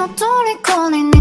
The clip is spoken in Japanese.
の虜に